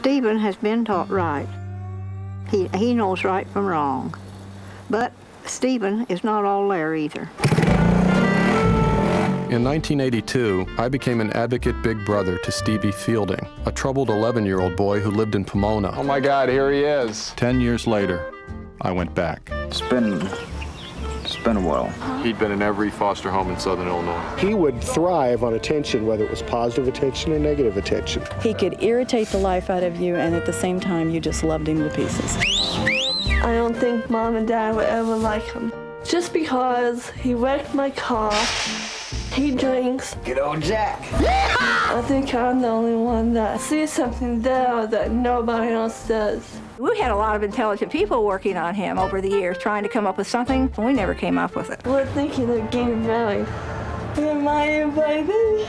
Stephen has been taught right. He, he knows right from wrong. But Stephen is not all there either. In 1982, I became an advocate big brother to Stevie Fielding, a troubled 11-year-old boy who lived in Pomona. Oh my God, here he is. Ten years later, I went back. It's been, it's been a while. He'd been in every foster home in Southern Illinois. He would thrive on attention, whether it was positive attention or negative attention. He could irritate the life out of you, and at the same time, you just loved him to pieces. I don't think mom and dad would ever like him. Just because he wrecked my car, he drinks. Good old Jack. I think I'm the only one that sees something there that nobody else does. We had a lot of intelligent people working on him over the years, trying to come up with something, and we never came up with it. We're thinking of getting married. Am I invited?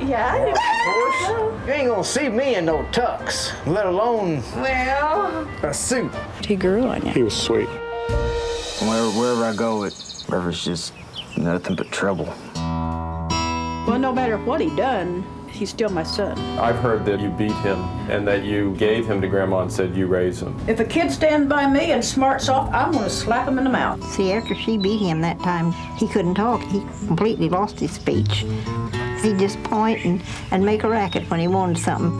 Yeah, Of course. You ain't gonna see me in no tux, let alone Well, a suit. He grew on you. He was sweet. Wherever, wherever I go, it, River's just nothing but trouble. Well, no matter what he done, he's still my son. I've heard that you beat him and that you gave him to Grandma and said you raised him. If a kid stands by me and smarts off, I'm gonna slap him in the mouth. See, after she beat him that time, he couldn't talk. He completely lost his speech. He'd just point and, and make a racket when he wanted something.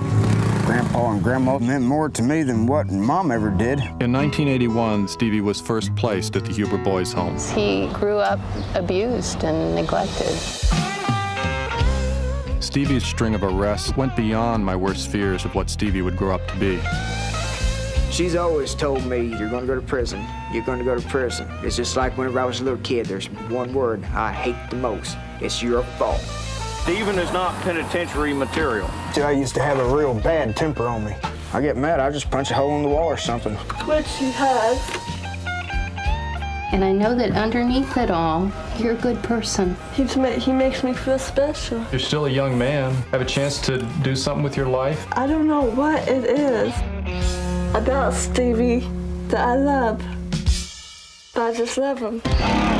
Grandpa and Grandma meant more to me than what Mom ever did. In 1981, Stevie was first placed at the Huber Boys Home. He grew up abused and neglected. Stevie's string of arrests went beyond my worst fears of what Stevie would grow up to be. She's always told me, you're gonna go to prison. You're gonna go to prison. It's just like whenever I was a little kid, there's one word I hate the most. It's your fault. Stephen is not penitentiary material. See, I used to have a real bad temper on me. I get mad, I just punch a hole in the wall or something. which he has. And I know that underneath it all, you're a good person. He's ma- he makes me feel special. You're still a young man. Have a chance to do something with your life. I don't know what it is about Stevie that I love, but I just love him.